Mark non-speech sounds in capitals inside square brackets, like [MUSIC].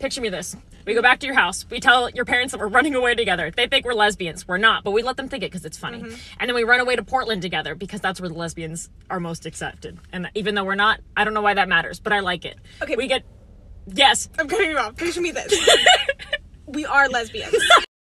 picture me this. We go back to your house. We tell your parents that we're running away together. They think we're lesbians. We're not, but we let them think it because it's funny. Mm-hmm. And then we run away to Portland together because that's where the lesbians are most accepted. And even though we're not, I don't know why that matters, but I like it. Okay. We get, yes. I'm cutting you off. Picture me this. [LAUGHS] we are lesbians. [LAUGHS]